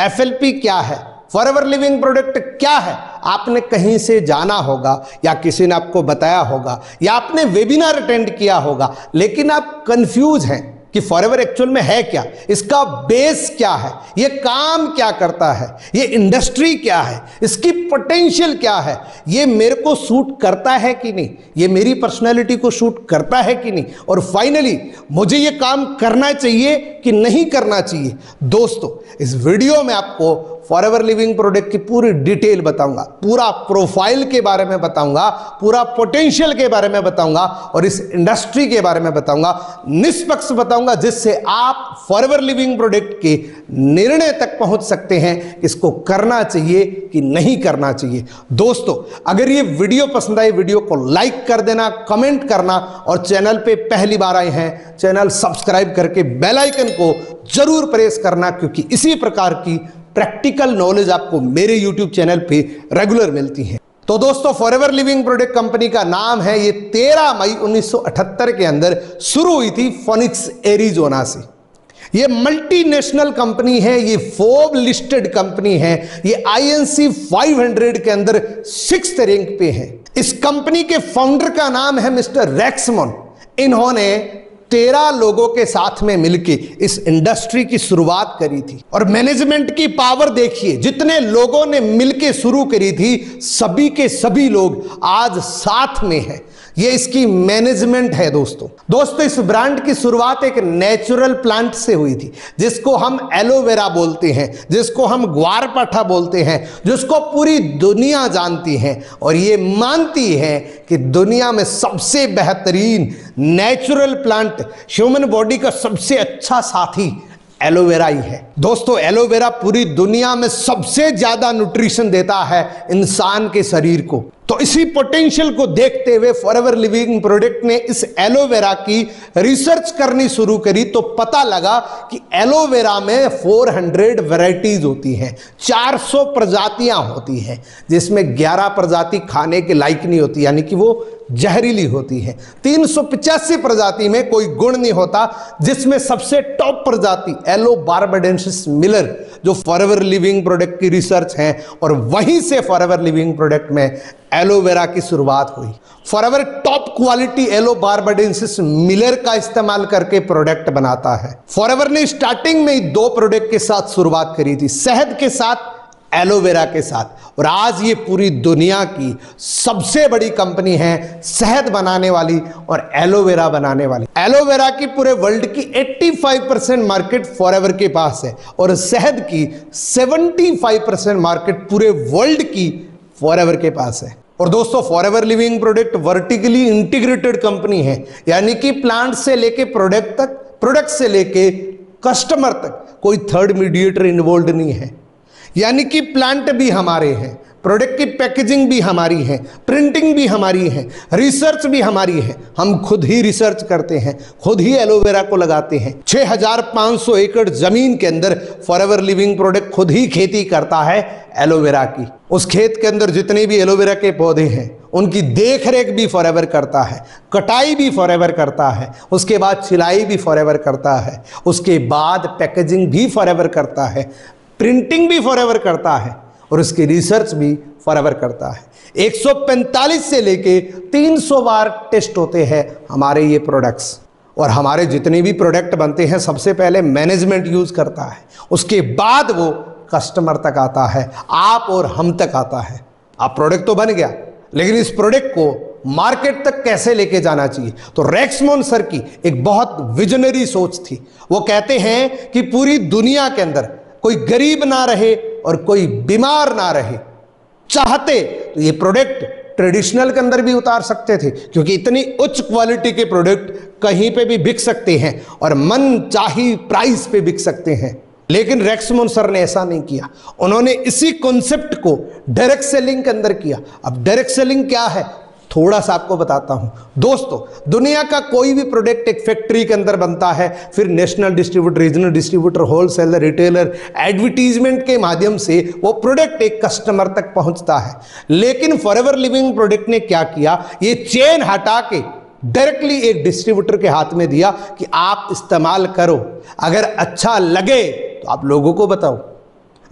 FLP क्या है? Forever living product क्या है? आपने कहीं से जाना होगा, या किसी ने आपको बताया होगा, या आपने वेबिनार अटेंड किया होगा, लेकिन आप कंफ्यूज हैं। कि फॉरएवर एक्चुअल में है क्या? इसका बेस क्या है? ये काम क्या करता है? ये इंडस्ट्री क्या है? इसकी पोटेंशियल क्या है? ये मेरे को सूट करता है कि नहीं? ये मेरी पर्सनैलिटी को सूट करता है कि नहीं? और फाइनली मुझे ये काम करना चाहिए कि नहीं करना चाहिए? दोस्तों, इस वीडियो में आपको फॉरएवर लिविंग प्रोडक्ट की पूरी डिटेल बताऊँगा। पूरा प्रोफ़ाइल के बारे में बताऊँगा, पूरा पोटेंशियल के बारे में बताऊँगा और इस इंडस्ट्री के बारे में बताऊँगा। निष्पक्ष बताऊँगा जिससे आप फॉरएवर लिविंग प्रोडक्ट के निर्णय तक पहुँच सकते हैं इसको करना चाहिए कि नहीं करना चाहिए। दोस्तों, अगर ये वीडियो पसंद आए, वीडियो को लाइक कर देना कमेंट करना और चैनल पे पहली बार आए हैं, चैनल सब्सक्राइब करके बेल आइकन को ज़रूर प्रेस करना क्योंकि इसी प्रकार की प्रैक्टिकल नॉलेज आपको मेरे यूट्यूब चैनल पे रेगुलर मिलती है। तो दोस्तों फॉरएवर लिविंग प्रोडक्ट कंपनी का नाम है ये 13 मई 1978 के अंदर शुरू हुई थी फोनिक्स एरिजोना से। ये मल्टीनेशनल कंपनी है, ये फोब लिस्टेड कंपनी है, ये आईएनसी 500 के अंदर सिक्स रैंक पे है। इस कंपनी के फाउंडर का नाम है मिस्टर रैक्समोन इन्होंने तेरह लोगों के साथ में मिलके इस इंडस्ट्री की शुरुआत करी थी। और मैनेजमेंट की पावर देखिए, जितने लोगों ने मिलके शुरू करी थी, सभी के सभी लोग आज साथ में हैं। ये इसकी मैनेजमेंट है दोस्तों। दोस्तों, इस ब्रांड की शुरुआत एक नेचुरल प्लांट से हुई थी, जिसको हम एलोवेरा बोलते हैं, जिसको हम ग्वारपाठा बोलते हैं, जिसको पूरी दुनिया जानती है। और ये मानती है कि दुनिया में सबसे बेहतरीन नेचुरल प्लांट ह्यूमन बॉडी का सबसे अच्छा साथी एलोवेरा ही है। दोस्तों एलोवेरा पूरी दुनिया में सबसे ज़्यादा न्यूट्रिशन देता है इंसान के शरीर को। तो इसी पोटेंशियल को देखते हुए फॉरएवर लिविंग प्रोडक्ट ने इस एलोवेरा की रिसर्च करनी शुरू करी तो पता लगा कि एलोवेरा में 400 वैरायटीज होती हैं 400 प्रजातियाँ होती हैं, जिसमें 11 प्रजाति खाने के लायक नहीं होती, यानी कि वो जहरीली होती है। तीन सौ पचासी प्रजाति में कोई गुण नहीं होता, जिसमें सबसे टॉप प्रजाति एलो बारबेडेंसिस मिलर जो फॉरएवर लिविंग प्रोडक्ट की रिसर्च है, और वहीं से फॉरएवर लिविंग प्रोडक्ट में एलोवेरा की शुरुआत हुई। Forever top quality aloe barbadensis miller का इस्तेमाल करके प्रोडक्ट बनाता है। फॉरएवर ने स्टार्टिंग में ही दो प्रोडक्ट के साथ शुरुआत करी थी, शहद के साथ एलोवेरा के साथ। और आज ये पूरी दुनिया की सबसे बड़ी कंपनी है, शहद बनाने वाली और एलोवेरा बनाने वाली। एलोवेरा की पूरे वर्ल्ड की 85 परसेंट मार्केट फॉरएवर के पास है और शहद की 75 परसेंट मार्केट पूरे वर्ल्ड की फॉरएवर के पास है। और दोस्तों forever living product vertically integrated company है। यानी कि प्लांट से लेके प्रोडक्ट तक प्रोडक्ट से लेके कस्टमर तक कोई थर्ड मीडिएटर इन्वॉल्व नहीं है। यानी कि प्लांट भी हमारे हैं। प्रोडक्ट की पैकेजिंग भी हमारी है, प्रिंटिंग भी हमारी है, रिसर्च भी हमारी है। हम खुद ही रिसर्च करते हैं, खुद ही एलोवेरा को लगाते हैं। 6500 एकड़ ज़मीन के अंदर फॉरएवर लिविंग प्रोडक्ट खुद ही खेती करता है एलोवेरा की। उस खेत के अंदर जितने भी एलोवेरा के पौधे हैं, उनकी देख रेख भी फॉरएवर करता है, कटाई भी फॉरएवर करता है, उसके बाद सिलाई भी फॉरएवर करता है, उसके बाद पैकेजिंग भी फॉरएवर करता है प्रिंटिंग भी फॉरएवर करता है। और उसकी रिसर्च भी फॉरएवर करता है। 145 से लेके 300 बार टेस्ट होते हैं हमारे ये प्रोडक्ट्स और हमारे जितने भी प्रोडक्ट बनते हैं, सबसे पहले मैनेजमेंट यूज़ करता है। उसके बाद वो कस्टमर तक आता है, आप और हम तक आता है। आप प्रोडक्ट तो बन गया, लेकिन इस प्रोडक्ट को मार्केट तक कैसे लेके जाना चाहिए? तो रेक्समोन सर की एक बहुत विजनरी सोच थी। वो कहते हैं कि पूरी दुनिया के अंदर कोई गरीब ना रहे और कोई बीमार ना रहे, चाहते तो ये प्रोडक्ट ट्रेडिशनल के अंदर भी उतार सकते थे, क्योंकि इतनी उच्च क्वालिटी के प्रोडक्ट कहीं पे भी बिक सकते हैं और मन चाही प्राइस पे बिक सकते हैं। लेकिन रेक्समोन सर ने ऐसा नहीं किया। उन्होंने इसी कॉन्सेप्ट को डायरेक्ट सेलिंग के अंदर किया। अब डायरेक्ट सेलिंग क्या है? थोड़ा सा आपको बताता हूँ। दोस्तों, दुनिया का कोई भी प्रोडक्ट एक फैक्ट्री के अंदर बनता है, फिर national distributor regional distributor wholesaler retailer advertisement के माध्यम से वो प्रोडक्ट एक कस्टमर तक पहुँचता है। लेकिन फॉरएवर लिविंग प्रोडक्ट ने क्या किया? ये चेन हटा के डायरेक्टली एक डिस्ट्रीब्यूटर के हाथ में दिया कि आप इस्तेमाल करो। अगर अच्छा लगे तो आप लोगों को बताओ।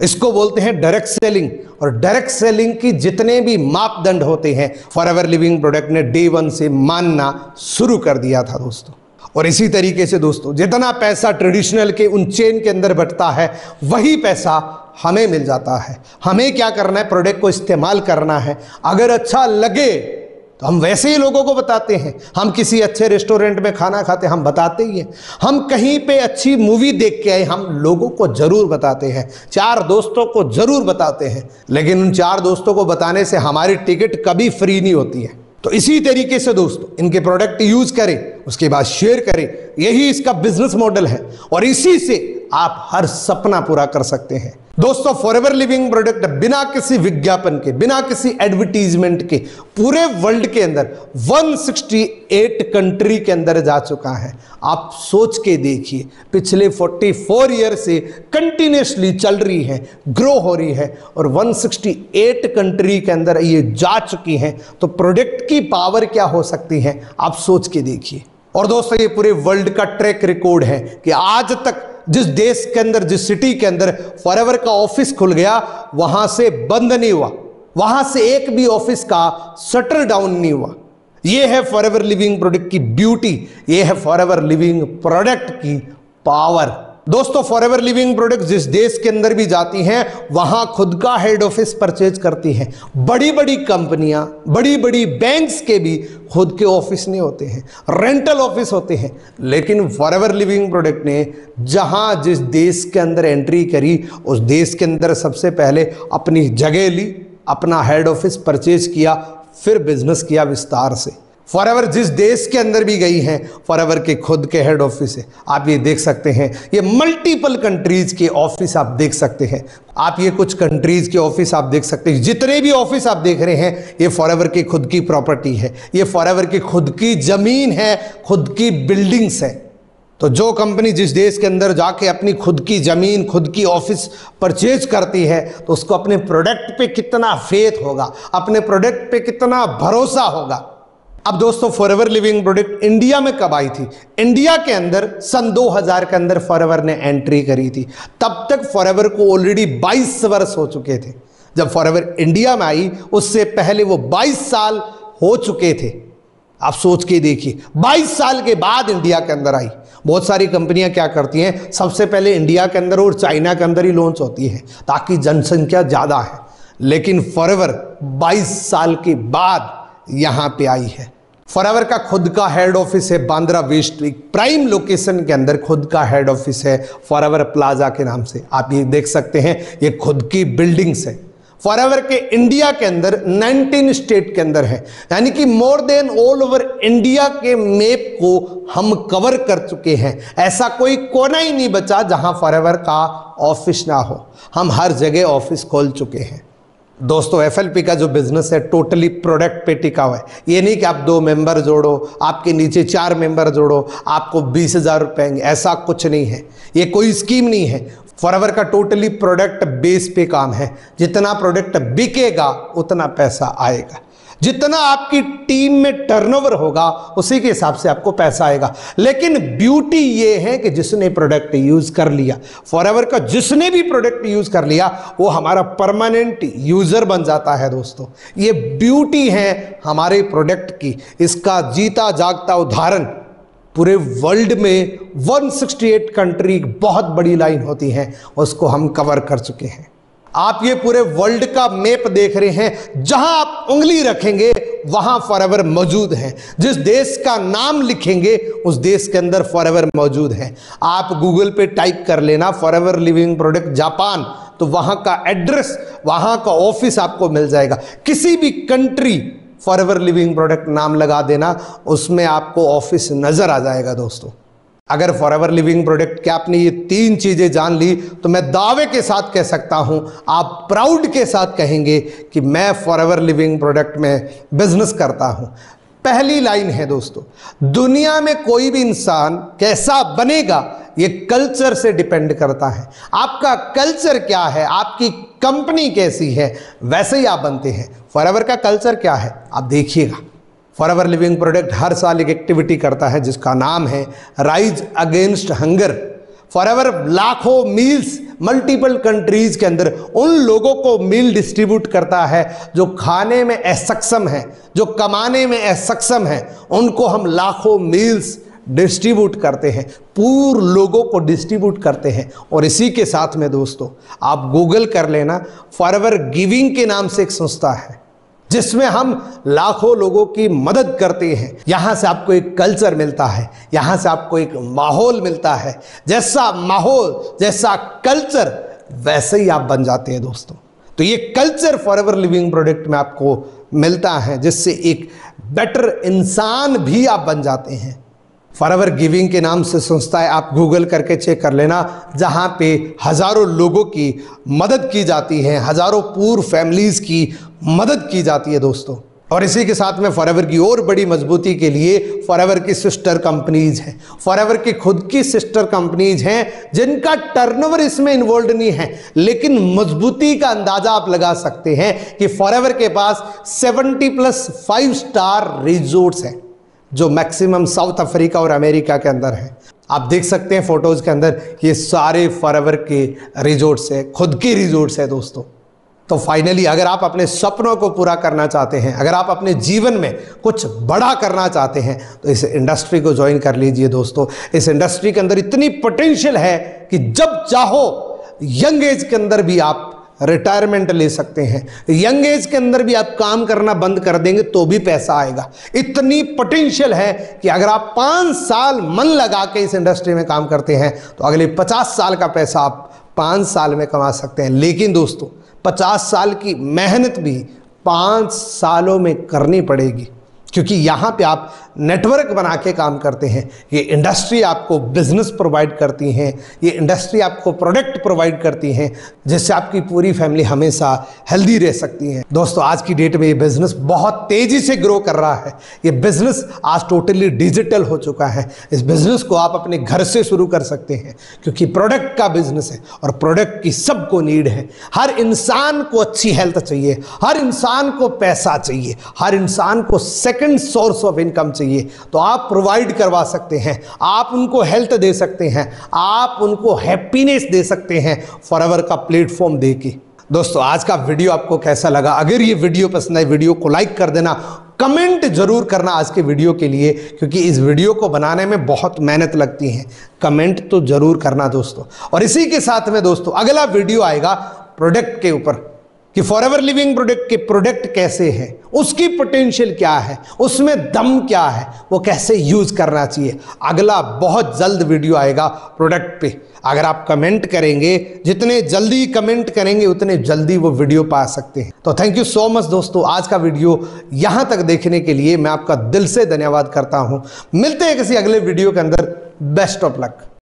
इसको बोलते हैं डायरेक्ट सेलिंग और डायरेक्ट सेलिंग की जितने भी मापदंड होते हैं फॉर एवर लिविंग प्रोडक्ट ने डे वन से मानना शुरू कर दिया था दोस्तों। और इसी तरीके से दोस्तों, जितना पैसा ट्रेडिशनल के उन चेन के अंदर बटता है, वही पैसा हमें मिल जाता है। हमें क्या करना है? प्रोडक्ट को इस्तेमाल करना है। अगर अच्छा लगे तो हम वैसे ही लोगों को बताते हैं। हम किसी अच्छे रेस्टोरेंट में खाना खाते हम बताते ही हैं। हम कहीं पे अच्छी मूवी देख के आए, हम लोगों को ज़रूर बताते हैं। चार दोस्तों को ज़रूर बताते हैं। लेकिन उन चार दोस्तों को बताने से हमारी टिकट कभी फ्री नहीं होती है। तो इसी तरीके से दोस्तों, इनके प्रोडक्ट यूज़ करें, उसके बाद शेयर करें। यही इसका बिज़नेस मॉडल है। और इसी से आप हर सपना पूरा कर सकते हैं। दोस्तों फॉरएवर लिविंग प्रोडक्ट बिना किसी विज्ञापन के, बिना किसी एडवर्टीजमेंट के, पूरे वर्ल्ड के अंदर 168 कंट्री के अंदर जा चुका है। आप सोच के देखिए, पिछले 44 ईयर से कंटिन्यूसली चल रही है ग्रो हो रही है और 168 कंट्री के अंदर ये जा चुकी हैं। तो प्रोडक्ट की पावर क्या हो सकती है? आप सोच के देखिए। और दोस्तों, ये पूरे वर्ल्ड का ट्रैक रिकॉर्ड है कि आज तक जिस देश के अंदर, जिस सिटी के अंदर फॉरएवर का ऑफ़िस खुल गया, वहाँ से बंद नहीं हुआ। वहाँ से एक भी ऑफ़िस का शटर डाउन नहीं हुआ। यह है फॉरएवर लिविंग प्रोडक्ट की ब्यूटी यह है फॉरएवर लिविंग प्रोडक्ट की पावर दोस्तों फॉर एवर लिविंग प्रोडक्ट जिस देश के अंदर भी जाती हैं, वहाँ खुद का हेड ऑफ़िस परचेज करती हैं। बड़ी बड़ी कंपनियाँ बड़ी बड़ी बैंक्स के भी खुद के ऑफ़िस नहीं होते हैं। रेंटल ऑफ़िस होते हैं। लेकिन फॉर एवर लिविंग प्रोडक्ट ने जहाँ जिस देश के अंदर एंट्री करी, उस देश के अंदर सबसे पहले अपनी जगह ली, अपना हेड ऑफ़िस परचेज किया, फिर बिज़नेस किया विस्तार से। फॉर जिस देश के अंदर भी गई हैं फॉर के खुद के हेड ऑफ़िस है। आप ये देख सकते हैं, ये मल्टीपल कंट्रीज़ के ऑफ़िस आप देख सकते हैं। आप ये कुछ कंट्रीज़ के ऑफ़िस आप देख सकते हैं। जितने भी ऑफ़िस आप देख रहे हैं, ये फॉर एवर की खुद की प्रॉपर्टी है। ये फॉर एवर की खुद की ज़मीन है, खुद की बिल्डिंग्स है। तो जो कंपनी जिस देश के अंदर जाके अपनी खुद की ज़मीन, खुद की ऑफ़िस परचेज करती है तो उसको अपने प्रोडक्ट पे कितना फेथ होगा, अपने प्रोडक्ट पे कितना भरोसा होगा। अब दोस्तों फॉरएवर लिविंग प्रोडक्ट इंडिया में कब आई थी? इंडिया के अंदर, सन 2000 के अंदर फॉरएवर ने एंट्री करी थी। तब तक फॉरएवर को ऑलरेडी 22 वर्ष हो चुके थे। जब फॉरएवर इंडिया में आई, उससे पहले वो 22 साल हो चुके थे। आप सोच के देखिए 22 साल के बाद इंडिया के अंदर आई। बहुत सारी कंपनियाँ क्या करती हैं? सबसे पहले इंडिया के अंदर और चाइना के अंदर ही लॉन्च होती है, ताकि जनसंख्या ज़्यादा है। लेकिन फॉरएवर 22 साल के बाद यहाँ पे आई है। फॉरएवर का खुद का हेड ऑफ़िस है बांद्रा वेस्ट प्राइम लोकेशन के अंदर खुद का हेड ऑफ़िस है फॉरएवर प्लाजा के नाम से। आप ये देख सकते हैं, ये खुद की बिल्डिंग्स है। फॉरएवर के इंडिया के अंदर 19 स्टेट के अंदर है। यानी कि more than all over India के मैप को हम कवर कर चुके हैं। ऐसा कोई कोना ही नहीं बचा जहाँ फॉरएवर का ऑफ़िस ना हो। हम हर जगह ऑफ़िस खोल चुके हैं। दोस्तों एफएलपी का जो बिज़नेस है टोटली प्रोडक्ट पे टिका हुआ है। ये नहीं कि आप दो मेंबर जोड़ो, आपके नीचे चार मेंबर जोड़ो, आपको बीस हज़ार रुपए ऐसा कुछ नहीं है। ये कोई स्कीम नहीं है। फॉरवर का टोटली प्रोडक्ट बेस पे काम है। जितना प्रोडक्ट बिकेगा, उतना पैसा आएगा। जितना आपकी टीम में टर्नओवर होगा, उसी के हिसाब से आपको पैसा आएगा। लेकिन ब्यूटी ये है कि जिसने प्रोडक्ट यूज़ कर लिया फॉर का जिसने भी प्रोडक्ट यूज़ कर लिया, वो हमारा परमानेंट यूज़र बन जाता है दोस्तों। ये ब्यूटी है हमारे प्रोडक्ट की। इसका जीता जागता उदाहरण, पूरे वर्ल्ड में 168 कंट्री बहुत बड़ी लाइन होती है, उसको हम कवर कर चुके हैं। आप ये पूरे वर्ल्ड का मैप देख रहे हैं, जहाँ आप उंगली रखेंगे, वहाँ फॉरएवर मौजूद है। जिस देश का नाम लिखेंगे, उस देश के अंदर फॉरएवर मौजूद है। आप गूगल पे टाइप कर लेना फॉरएवर लिविंग प्रोडक्ट जापान तो वहाँ का एड्रेस वहाँ का ऑफ़िस आपको मिल जाएगा। किसी भी कंट्री फॉरएवर लिविंग प्रोडक्ट नाम लगा देना, उसमें आपको ऑफ़िस नज़र आ जाएगा दोस्तों। अगर फॉर एवर लिविंग प्रोडक्ट के आपने ये तीन चीज़ें जान ली? तो मैं दावे के साथ कह सकता हूँ, आप प्राउड के साथ कहेंगे कि मैं फॉर एवर लिविंग प्रोडक्ट में बिज़नेस करता हूँ। पहली लाइन है दोस्तों, दुनिया में कोई भी इंसान कैसा बनेगा, ये कल्चर से डिपेंड करता है। आपका कल्चर क्या है? आपकी कंपनी कैसी है? वैसे ही आप बनते हैं। फॉर एवर का कल्चर क्या है? आप देखिएगा। फॉर एवर लिविंग प्रोडक्ट हर साल एक एक्टिविटी करता है, जिसका नाम है rise against hunger for ever लाखों मील्स मल्टीपल कंट्रीज़ के अंदर उन लोगों को मील डिस्ट्रीब्यूट करता है, जो खाने में असक्षम है, जो कमाने में असक्षम है, उनको हम लाखों मील्स डिस्ट्रीब्यूट करते हैं पूर्व लोगों को डिस्ट्रीब्यूट करते हैं। और इसी के साथ में दोस्तों, आप गूगल कर लेना फॉरएवर गिविंग के नाम से एक संस्था है। जिसमें हम लाखों लोगों की मदद करते हैं। यहाँ से आपको एक कल्चर मिलता है, यहाँ से आपको एक माहौल मिलता है। जैसा माहौल, जैसा कल्चर वैसे ही आप बन जाते हैं दोस्तों। तो ये culture for ever living product में आपको मिलता है, जिससे एक बेटर इंसान भी आप बन जाते हैं। फॉरएवर गिविंग के नाम से संस्था है, आप गूगल करके चेक कर लेना, जहाँ पे हज़ारों लोगों की मदद की जाती है, हज़ारों पूर्व फैमिलीज़ की मदद की जाती है दोस्तों। और इसी के साथ में फॉरएवर की और बड़ी मजबूती के लिए फॉरएवर की सिस्टर कंपनीज़ हैं। फॉरएवर की खुद की सिस्टर कंपनीज़ हैं, जिनका टर्नओवर इसमें इन्वॉल्व नहीं है, लेकिन मजबूती का अंदाज़ा आप लगा सकते हैं कि फॉरएवर के पास 70 प्लस फाइव स्टार रिजोर्ट्स हैं। जो मैक्सिमम साउथ अफ्रीका और अमेरिका के अंदर है। आप देख सकते हैं फ़ोटोज़ के अंदर ये सारे फॉरएवर के रिजोर्ट्स है, खुद के रिजोर्ट्स है दोस्तों। तो फाइनली अगर आप अपने सपनों को पूरा करना चाहते हैं, अगर आप अपने जीवन में कुछ बड़ा करना चाहते हैं तो इस इंडस्ट्री को ज्वाइन कर लीजिए दोस्तों। इस इंडस्ट्री के अंदर इतनी पोटेंशियल है कि जब चाहो, यंग एज के अंदर भी आप रिटायरमेंट ले सकते हैं। यंग एज के अंदर भी आप काम करना बंद कर देंगे तो भी पैसा आएगा। इतनी पोटेंशियल है कि अगर आप पाँच साल मन लगा के इस इंडस्ट्री में काम करते हैं तो अगले पचास साल का पैसा आप पाँच साल में कमा सकते हैं। लेकिन दोस्तों, पचास साल की मेहनत भी पाँच सालों में करनी पड़ेगी। क्योंकि यहाँ पे आप नेटवर्क बना के काम करते हैं। ये इंडस्ट्री आपको बिज़नेस प्रोवाइड करती हैं, ये इंडस्ट्री आपको प्रोडक्ट प्रोवाइड करती हैं, जिससे आपकी पूरी फैमिली हमेशा हेल्दी रह सकती है। दोस्तों, आज की डेट में ये बिज़नेस बहुत तेज़ी से ग्रो कर रहा है। ये बिज़नेस आज टोटली डिजिटल हो चुका है। इस बिज़नेस को आप अपने घर से शुरू कर सकते हैं, क्योंकि प्रोडक्ट का बिज़नेस है और प्रोडक्ट की सबको नीड है। हर इंसान को अच्छी हेल्थ चाहिए, हर इंसान को पैसा चाहिए, हर इंसान को सेकेंड सोर्स ऑफ़ इनकम चाहिए। चाहिए। तो आप प्रोवाइड करवा सकते हैं। आप उनको हेल्थ दे सकते हैं। आप उनको हैप्पीनेस दे सकते हैं। फॉर का प्लेटफॉर्म दे के दोस्तों, आज का वीडियो आपको कैसा लगा? अगर ये वीडियो पसंद आए वीडियो को लाइक कर देना। कमेंट ज़रूर करना आज के वीडियो के लिए, क्योंकि इस वीडियो को बनाने में बहुत मेहनत लगती है। कमेंट तो ज़रूर करना दोस्तों। और इसी के साथ में दोस्तों, अगला वीडियो आएगा प्रोडक्ट के ऊपर। कि फॉर एवर लिविंग प्रोडक्ट के प्रोडक्ट कैसे है? उसकी पोटेंशियल क्या है? उसमें दम क्या है? वो कैसे यूज़ करना चाहिए? अगला बहुत जल्द वीडियो आएगा प्रोडक्ट पे। अगर आप कमेंट करेंगे, जितने जल्दी कमेंट करेंगे, उतने जल्दी वो वीडियो पा सकते हैं। तो थैंक यू सो मच दोस्तों, आज का वीडियो यहाँ तक देखने के लिए मैं आपका दिल से धन्यवाद करता हूँ। मिलते हैं किसी अगले वीडियो के अंदर। Best of luck